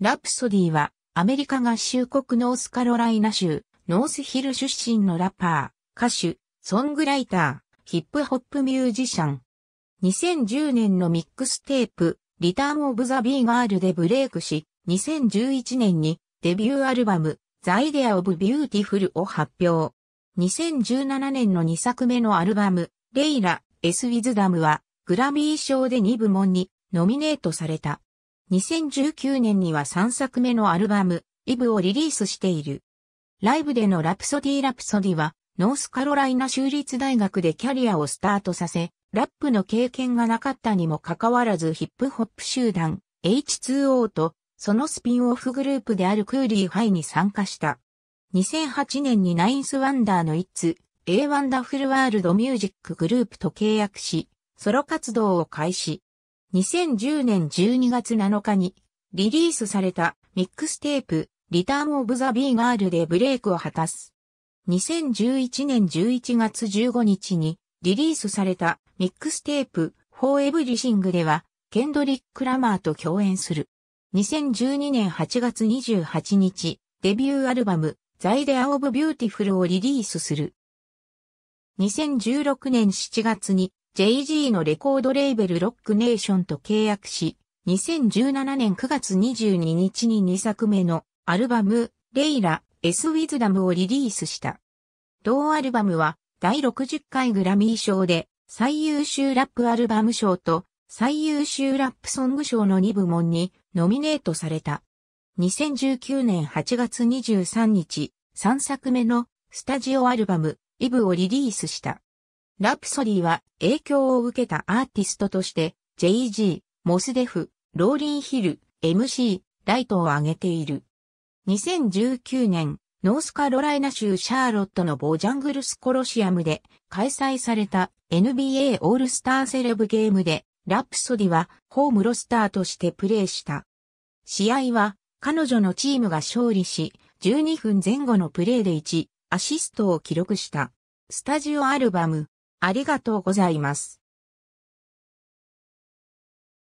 ラプソディーはアメリカ合衆国ノースカロライナ州スノーヒル出身のラッパー、歌手、ソングライター、ヒップホップミュージシャン。2010年のミックステープ、 Return of the B-Girl でブレイクし、2011年にデビューアルバム、 The Idea of Beautiful を発表。2017年の2作目のアルバム、 Laila's Wisdom は、グラミー賞で2部門にノミネートされた。2019年には3作目のアルバム、イブをリリースしている。ライブでのラプソディ・ラプソディは、ノースカロライナ州立大学でキャリアをスタートさせ、ラップの経験がなかったにもかかわらずヒップホップ集団 H2O とそのスピンオフグループであるクーリーハイに参加した。2008年にナインスワンダーの一通 A ワンダフルワールドミュージックグループと契約し、ソロ活動を開始。2010年12月7日にリリースされたミックステープ Return of the B-Girl でブレイクを果たす。2011年11月15日にリリースされたミックステープ、 For Everything では、ケンドリック・ラマーと共演する。2012年8月28日、デビューアルバム、 The Idea of Beautiful をリリースする。2016年7月に JG のレコードレーベルロックネーションと契約し、2017年9月22日に2作目のアルバム、レイラ、エス・ウィズダムをリリースした。同アルバムは第60回グラミー賞で最優秀ラップアルバム賞と最優秀ラップソング賞の2部門にノミネートされた。2019年8月23日、3作目のスタジオアルバム、イブをリリースした。ラプソディは影響を受けたアーティストとして、JG、モスデフ、ローリンヒル、MC、ライトを挙げている。2019年、ノースカロライナ州シャーロットのボジャングルスコロシアムで開催された NBA オールスターセレブゲームでラプソディはホームロスターとしてプレーした。試合は彼女のチームが勝利し12分前後のプレーで1アシストを記録した。スタジオアルバムありがとうございます。